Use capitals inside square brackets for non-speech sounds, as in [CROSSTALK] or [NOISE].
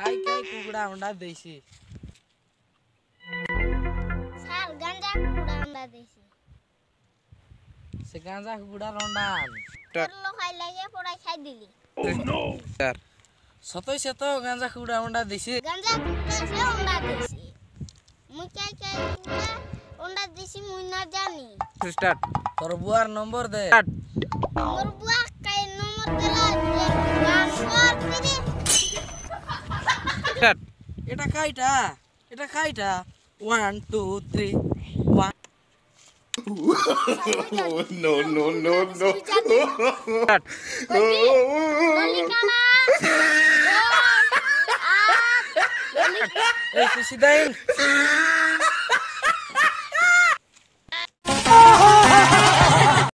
কাই কাই কুকুড়া অন্ডা দেইছি। Sir গাঞ্জা কুড়া আন্ডা দিছি সে গাঁজা কুকুড়ার অন্ডা তোর লোক খাই লাগে পড়াই খাই দিলি। স্টার সতই সে তো গাঁজা কুকুড়া অন্ডা দিছি গাঞ্জা কুড়া সে অন্ডা দিছি মুই কাই কাই অন্ডা দিছি মুই না জানি। স্টার্ট। তোর বুয়ার নম্বর দে। স্টার্ট। মোর বুয়া স্টার্ট এটা কাইটা এটা কাইটা one two three one [LAUGHS] no, no, no, no. Start গলি কানা এই খুশি দেন